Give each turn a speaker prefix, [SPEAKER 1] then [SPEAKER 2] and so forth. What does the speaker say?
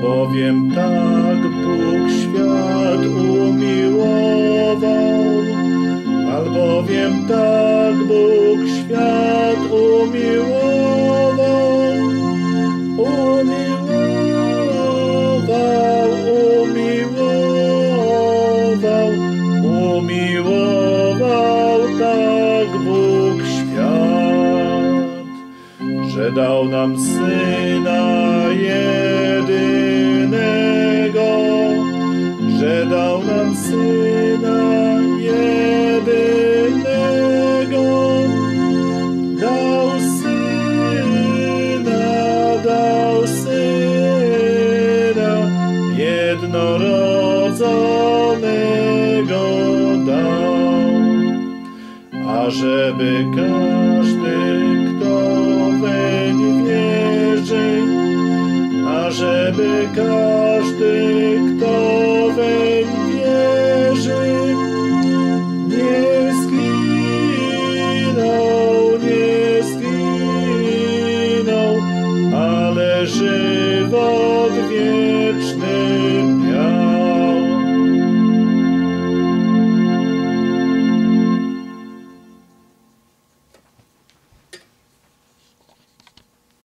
[SPEAKER 1] Albowiem tak Bóg świat umiłował, albowiem tak Bóg świat umiłował, umiłował, umiłował, umiłował tak Bóg świat, że dał nam Syna jedynego, dał nam Syna jedynego. Dał Syna, dał Syna, jednorodzonego dał, ażeby każdy, kto weń wierzy, ażeby każdy, kto